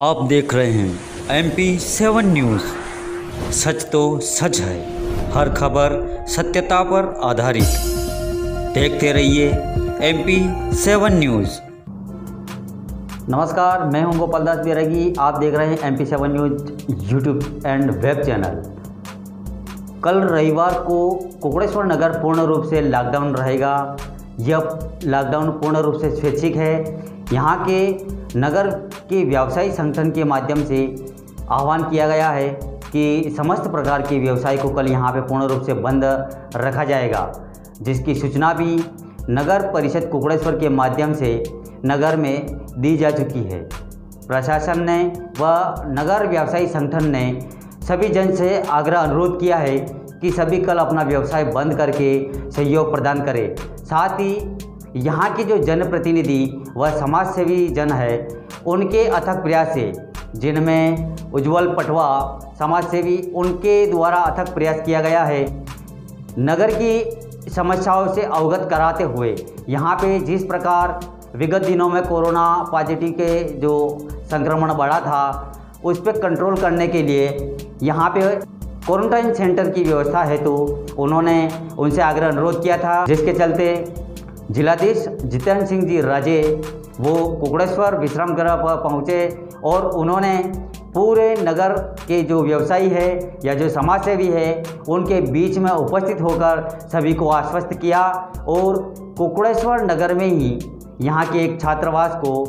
आप देख रहे हैं एम पी सेवन न्यूज़। सच तो सच है, हर खबर सत्यता पर आधारित। देखते रहिए एम पी सेवन न्यूज़। नमस्कार, मैं हूँ गोपाल दास बेरगी आप देख रहे हैं M P seven news YouTube and web channel कल रविवार को कुकड़ेश्वर नगर पूर्ण रूप से लॉकडाउन रहेगा। यह लॉकडाउन पूर्ण रूप से स्वैच्छिक है। यहाँ के नगर के व्यवसायी संगठन के माध्यम से आह्वान किया गया है कि समस्त प्रकार के व्यवसाय को कल यहाँ पे पूर्ण रूप से बंद रखा जाएगा, जिसकी सूचना भी नगर परिषद कुकड़ेश्वर के माध्यम से नगर में दी जा चुकी है। प्रशासन ने व नगर व्यवसायी संगठन ने सभी जन से आग्रह अनुरोध किया है कि सभी कल अपना व्यवसाय बंद करके सहयोग प्रदान करें। साथ ही यहाँ के जो जनप्रतिनिधि व समाज सेवी जन है, उनके अथक प्रयास से जिनमें उज्जवल पटवा समाज सेवी उनके द्वारा अथक प्रयास किया गया है, नगर की समस्याओं से अवगत कराते हुए, यहाँ पे जिस प्रकार विगत दिनों में कोरोना पॉजिटिव के जो संक्रमण बढ़ा था, उस पर कंट्रोल करने के लिए यहाँ पे क्वारंटाइन सेंटर की व्यवस्था है तो उन्होंने उनसे आग्रह अनुरोध किया था, जिसके चलते जिलाधीश जितेंद्र सिंह जी राजे, वो कुकड़ेश्वर विश्राम गृह पर पहुँचे और उन्होंने पूरे नगर के जो व्यवसायी है या जो समाज सेवी है, उनके बीच में उपस्थित होकर सभी को आश्वस्त किया और कुकड़ेश्वर नगर में ही यहाँ के एक छात्रावास को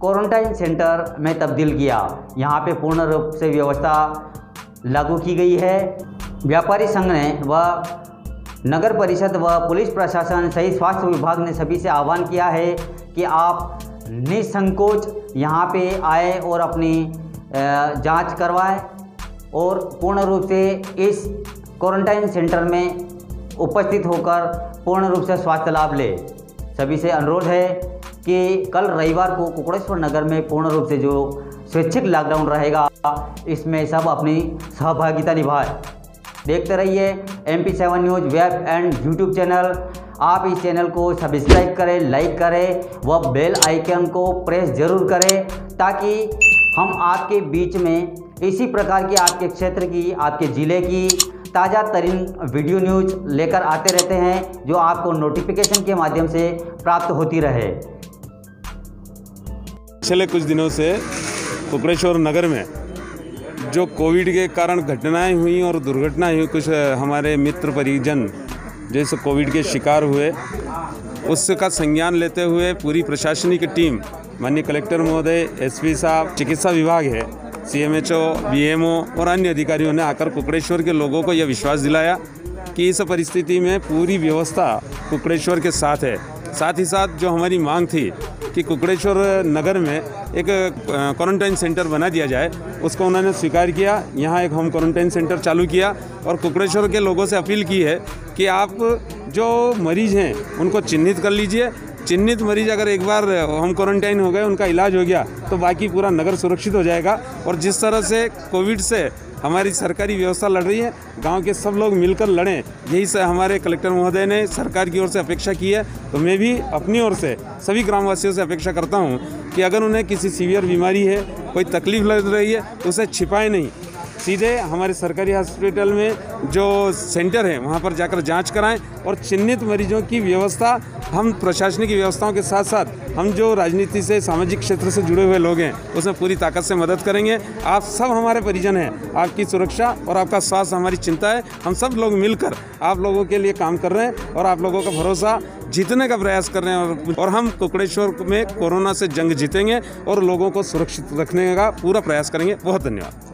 क्वारंटाइन सेंटर में तब्दील किया। यहाँ पे पूर्ण रूप से व्यवस्था लागू की गई है। व्यापारी संघ ने व नगर परिषद व पुलिस प्रशासन सहित स्वास्थ्य विभाग ने सभी से आह्वान किया है कि आप निसंकोच यहाँ पे आए और अपनी जाँच करवाएँ और पूर्ण रूप से इस क्वारंटाइन सेंटर में उपस्थित होकर पूर्ण रूप से स्वास्थ्य लाभ ले। सभी से अनुरोध है कि कल रविवार को कुकड़ेश्वर नगर में पूर्ण रूप से जो स्वैच्छिक लॉकडाउन रहेगा, इसमें सब अपनी सहभागिता निभाए। देखते रहिए M P seven news web and YouTube channel आप इस चैनल को सब्सक्राइब करें लाइक करें व बेल आइकन को प्रेस ज़रूर करें ताकि हम आपके बीच में इसी प्रकार की आपके क्षेत्र की, आपके ज़िले की ताज़ा तरीन वीडियो न्यूज़ लेकर आते रहते हैं, जो आपको नोटिफिकेशन के माध्यम से प्राप्त होती रहे। पिछले कुछ दिनों से कुकड़ेश्वर नगर में जो कोविड के कारण घटनाएँ हुई और दुर्घटनाएँ हुई, कुछ हमारे मित्र परिजन जैसे कोविड के शिकार हुए उसका संज्ञान लेते हुए पूरी प्रशासनिक टीम, माननीय कलेक्टर महोदय, एसपी साहब, चिकित्सा विभाग है, सीएमएचओ, बीएमओ और अन्य अधिकारियों ने आकर कुकड़ेश्वर के लोगों को यह विश्वास दिलाया कि इस परिस्थिति में पूरी व्यवस्था कुकड़ेश्वर के साथ है। साथ ही साथ जो हमारी मांग थी कि कुकड़ेश्वर नगर में एक क्वारंटाइन सेंटर बना दिया जाए, उसको उन्होंने स्वीकार किया। यहाँ एक होम क्वारंटाइन सेंटर चालू किया और कुकड़ेश्वर के लोगों से अपील की है कि आप जो मरीज़ हैं, उनको चिन्हित कर लीजिए। चिन्हित मरीज़ अगर एक बार होम क्वारंटाइन हो गए, उनका इलाज हो गया तो बाकी पूरा नगर सुरक्षित हो जाएगा। और जिस तरह से कोविड से हमारी सरकारी व्यवस्था लड़ रही है। गाँव के सब लोग मिलकर लड़ें। यही से हमारे कलेक्टर महोदय ने सरकार की ओर से अपेक्षा की है। तो मैं भी अपनी ओर से सभी ग्रामवासियों से अपेक्षा करता हूँ कि अगर उन्हें किसी सीवियर बीमारी है, कोई तकलीफ़ लग रही है तो उसे छिपाए नहीं। सीधे हमारे सरकारी हॉस्पिटल में जो सेंटर है, वहाँ पर जाकर जाँच कराएँ और चिन्हित मरीजों की व्यवस्था, हम प्रशासनिक व्यवस्थाओं के साथ साथ हम जो राजनीति से, सामाजिक क्षेत्र से जुड़े हुए लोग हैं, उसमें पूरी ताकत से मदद करेंगे। आप सब हमारे परिजन हैं, आपकी सुरक्षा और आपका स्वास्थ्य हमारी चिंता है। हम सब लोग मिलकर आप लोगों के लिए काम कर रहे हैं और आप लोगों का भरोसा जीतने का प्रयास कर रहे हैं और हम कुकड़ेश्वर में कोरोना से जंग जीतेंगे और लोगों को सुरक्षित रखने का पूरा प्रयास करेंगे। बहुत धन्यवाद।